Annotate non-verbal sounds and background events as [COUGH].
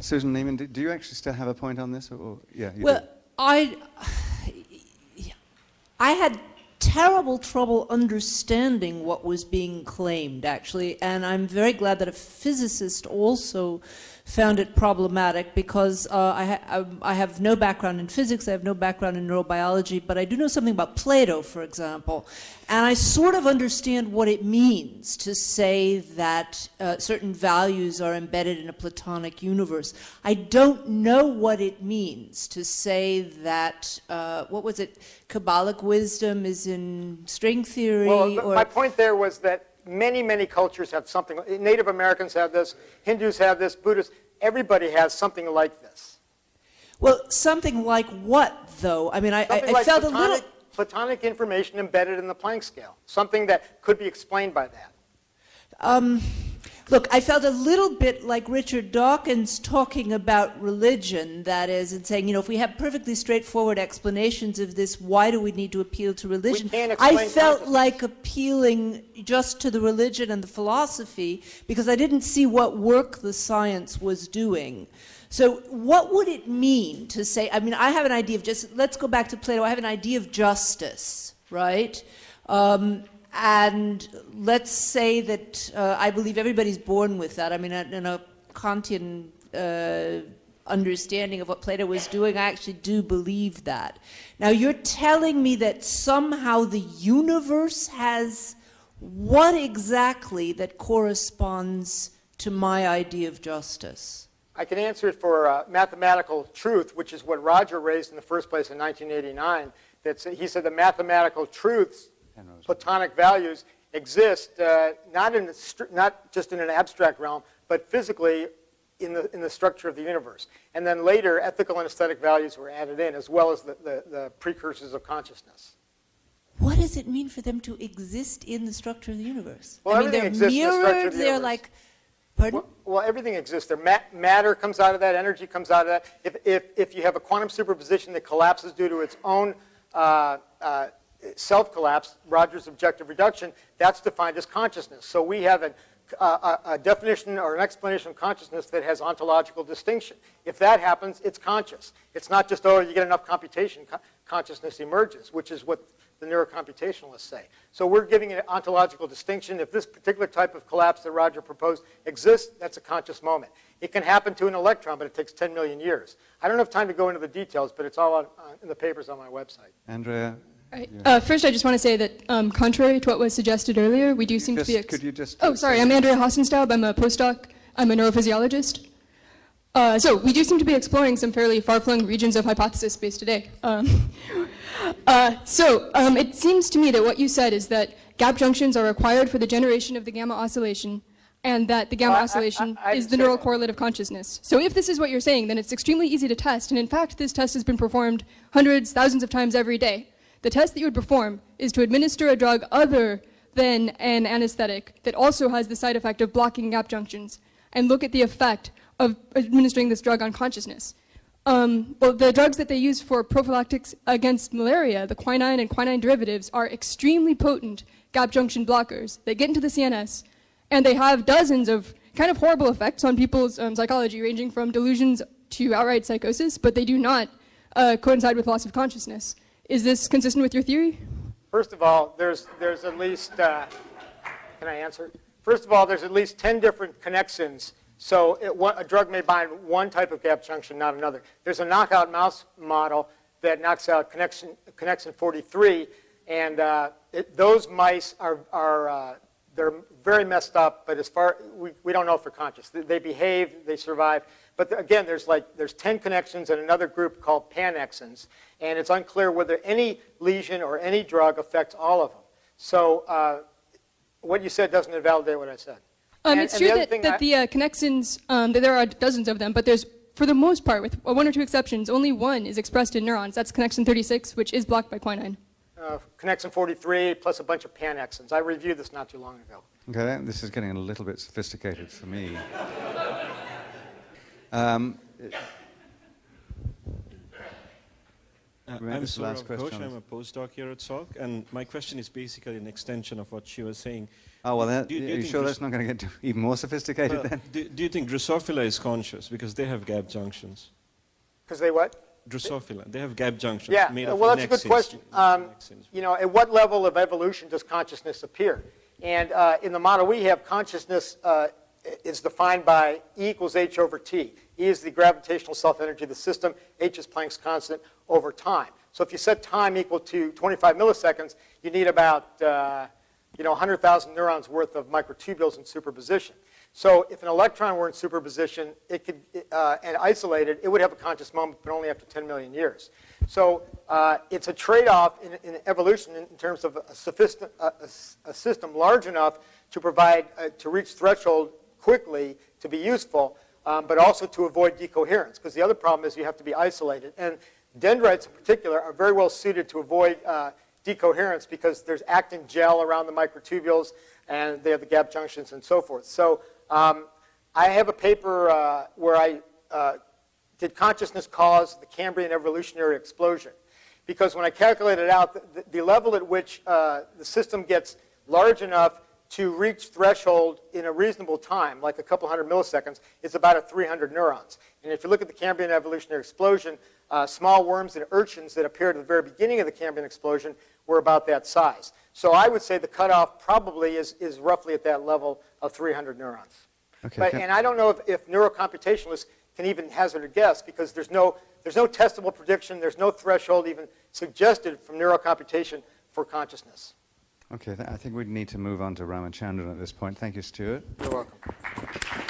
Susan Neiman, do, do you actually still have a point on this? Or, or yeah, Well, do. I, [SIGHS] I had terrible trouble understanding what was being claimed, actually, and I'm very glad that a physicist also found it problematic because uh, I, ha- um, I have no background in physics, I have no background in neurobiology, but I do know something about Plato, for example, and I sort of understand what it means to say that uh, certain values are embedded in a Platonic universe. I don't know what it means to say that, uh, what was it, Kabbalic wisdom is in string theory? Well, th- or my point there was that many, many cultures have something. Native Americans have this, Hindus have this, Buddhists, everybody has something like this. Well, something like what, though? I mean, I, I, I like felt a little. platonic information embedded in the Planck scale, something that could be explained by that. Um, look, I felt a little bit like Richard Dawkins talking about religion, that is, and saying, you know, if we have perfectly straightforward explanations of this, why do we need to appeal to religion? can't I felt like appealing just to the religion and the philosophy because I didn't see what work the science was doing. So, what would it mean to say? I mean, I have an idea of just, let's go back to Plato. I have an idea of justice, right? Um, and let's say that uh, I believe everybody's born with that. I mean, in a Kantian uh, understanding of what Plato was doing, I actually do believe that. Now, you're telling me that somehow the universe has what exactly that corresponds to my idea of justice? I can answer it for uh, mathematical truth, which is what Roger raised in the first place in 1989. That's, he said the mathematical truths. Platonic values, exist uh, not, in the not just in an abstract realm, but physically in the, in the structure of the universe. And then later, ethical and aesthetic values were added in, as well as the, the, the precursors of consciousness. What does it mean for them to exist in the structure of the universe? Well, I mean, everything they're exists in the structure of mirrored, the they're universe. like, pardon? Well, well, everything exists there. Ma- matter comes out of that. Energy comes out of that. If, if, if you have a quantum superposition that collapses due to its own uh, uh, self-collapse, Rogers objective reduction, that's defined as consciousness. So we have an, uh, a, a definition or an explanation of consciousness that has ontological distinction. If that happens, it's conscious. It's not just, oh, you get enough computation, co- consciousness emerges, which is what the neurocomputationalists say. So we're giving an ontological distinction. If this particular type of collapse that Roger proposed exists, that's a conscious moment. It can happen to an electron, but it takes 10 million years. I don't have time to go into the details, but it's all on, uh, in the papers on my website. Andrea, Right. Uh, first, I just want to say that, um, contrary to what was suggested earlier, we do seem just, to be. Ex- could you just? oh, sorry. I'm Andrea Hasenstaub. I'm a postdoc. I'm a neurophysiologist. Uh, so we do seem to be exploring some fairly far-flung regions of hypothesis space today. Um, [LAUGHS] uh, so um, it seems to me that what you said is that gap junctions are required for the generation of the gamma oscillation, and that the gamma Well, oscillation I- I is the neural correlate of consciousness. So if this is what you're saying, then it's extremely easy to test. And in fact, this test has been performed hundreds, thousands of times every day. The test that you would perform is to administer a drug other than an anesthetic that also has the side effect of blocking gap junctions and look at the effect of administering this drug on consciousness. Um, well, the drugs that they use for prophylactics against malaria, the quinine and quinine derivatives, are extremely potent gap junction blockers. They get into the CNS, and they have dozens of kind of horrible effects on people's um, psychology, ranging from delusions to outright psychosis, but they do not uh, coincide with loss of consciousness. Is this consistent with your theory? First of all, there's, there's at least, uh, can I answer? First of all, there's at least 10 different connexins. So it, a drug may bind one type of gap junction, not another. There's a knockout mouse model that knocks out connection, connexin 43, and uh, it, those mice are, are uh, they're very messed up, but as far, we, we don't know if they're conscious. They, they behave, they survive. But again, there's like, there's 10 connexins and another group called pannexins, and it's unclear whether any lesion or any drug affects all of them. So uh, what you said doesn't invalidate what I said. Um, And- it's true the that, that I- the uh, connexins, um, that there are dozens of them, but there's, for the most part, with one or two exceptions, only one is expressed in neurons. That's connexin 36, which is blocked by quinine. Uh, connexin 43 plus a bunch of pannexins. I reviewed this not too long ago. Okay, this is getting a little bit sophisticated for me. [LAUGHS] um, Uh, I'm this last Ghosh. question I'm a postdoc here at Salk, and my question is basically an extension of what she was saying. Oh, well, that, Do do you are you think sure Dros- that's not going to get [LAUGHS] even more sophisticated Well, then? do, do you think Drosophila is conscious because they have gap junctions? Because they what? Drosophila, they have gap junctions Yeah, well, that's a good question. Um, You know, at what level of evolution does consciousness appear? And uh, in the model we have, consciousness uh, is defined by E equals h over t. E is the gravitational self-energy of the system. H is Planck's constant over time. So if you set time equal to 25 milliseconds, you need about uh, you know 100,000 neurons worth of microtubules in superposition. So if an electron were in superposition, it could uh, and isolated, it would have a conscious moment, but only after 10 million years. So uh, it's a trade-off in, in evolution in, terms of a, a, a system large enough to provide uh, to reach threshold quickly to be useful, um, but also to avoid decoherence. Because the other problem is you have to be isolated. And dendrites in particular are very well suited to avoid uh, decoherence because there's actin gel around the microtubules and they have the gap junctions and so forth. So um, I have a paper uh, where I uh, did consciousness cause the Cambrian evolutionary explosion? Because when I calculated out the, the level at which uh, the system gets large enough to reach threshold in a reasonable time, like a couple hundred milliseconds, is about at 300 neurons. And if you look at the Cambrian evolutionary explosion, uh, small worms and urchins that appeared at the very beginning of the Cambrian explosion were about that size. So I would say the cutoff probably is, is roughly at that level of 300 neurons. Okay, But, can- and I don't know if, if neurocomputationalists can even hazard a guess because there's no, there's no testable prediction, there's no threshold even suggested from neurocomputation for consciousness. Okay, th- I think we need to move on to Ramachandran at this point. Thank you, Stuart. You're welcome.